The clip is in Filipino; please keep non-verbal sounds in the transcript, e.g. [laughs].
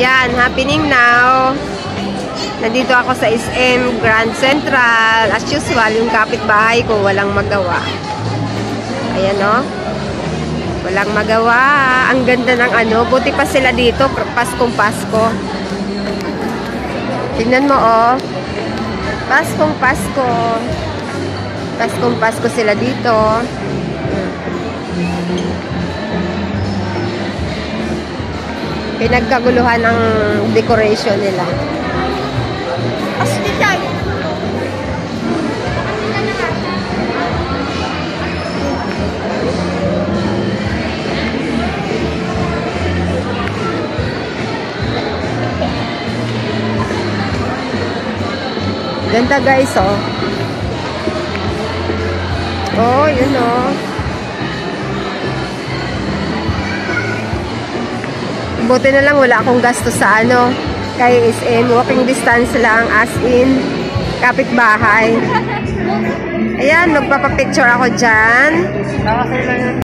Yan, happening now. Nandito ako sa SM Grand Central. As usual, yung kapitbahay ko walang magawa. Ayan o. Walang magawa. Ang ganda ng ano. Buti pa sila dito. Paskong Pasko. Tingnan mo oh. Paskong Pasko. Paskong Pasko sila dito. Pinagkaguluhan ng decoration nila. Ganda guys, oh. Oh, yun oh. Buti na lang wala akong gasto sa ano. Kay SM, walking distance lang as in kapitbahay. [laughs] Ayan, magpapapicture ako dyan.